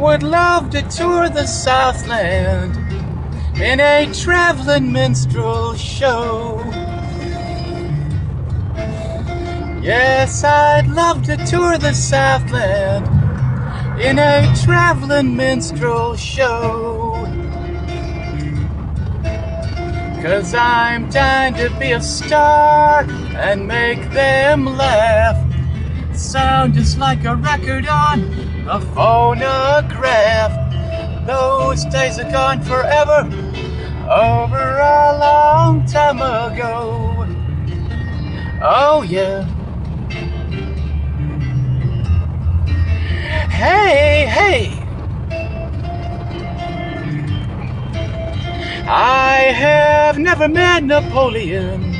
would love to tour the Southland in a traveling minstrel show. Yes, I'd love to tour the Southland in a traveling minstrel show. Cause I'm dying to be a star and make them laugh. Sound just like a record on a phonograph. Those days are gone forever, over a long time ago. Oh, yeah. Hey, hey. I have never met Napoleon,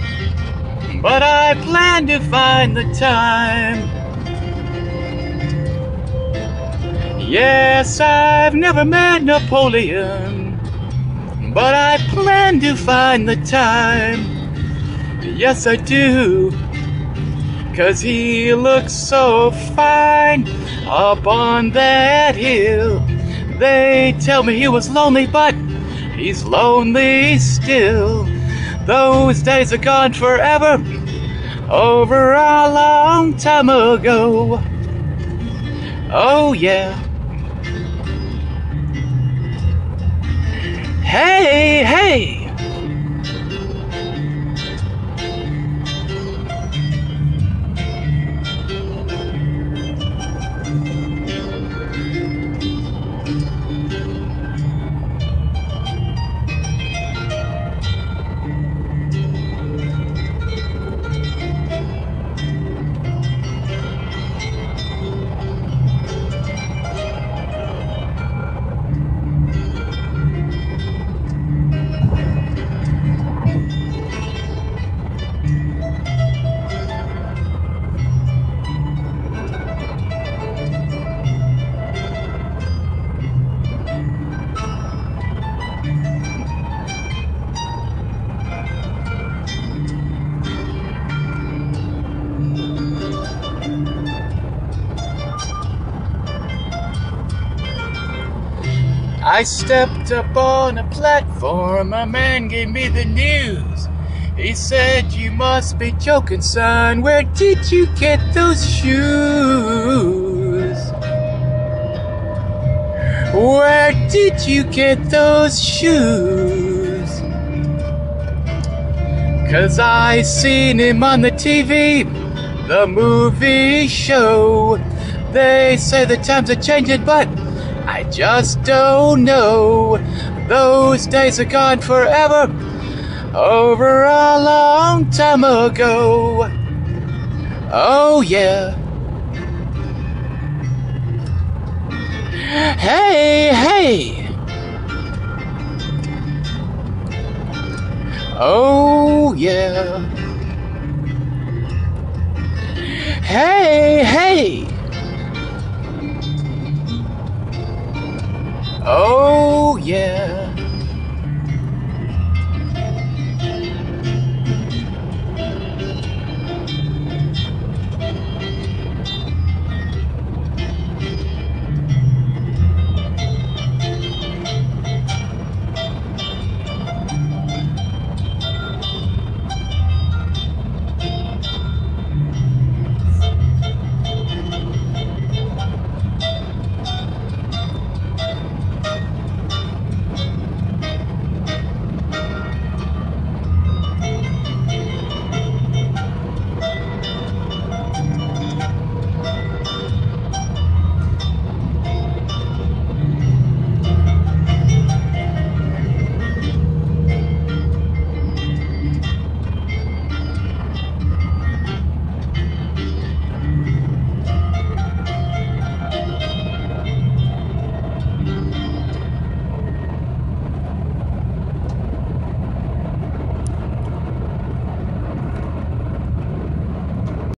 but I plan to find the time. Yes, I've never met Napoleon, but I plan to find the time. Yes, I do. Cause he looks so fine up on that hill. They tell me he was lonely, but he's lonely still. Those days are gone forever, over a long time ago. Oh, yeah. Hey, hey! I stepped up on a platform, a man gave me the news. He said, You must be joking, son. Where did you get those shoes? Where did you get those shoes? Cause I seen him on the TV, the movie show. They say the times are changing, but I just don't know. Those days are gone forever, over a long time ago. Oh, yeah. Hey, hey. Oh, yeah. Hey, hey.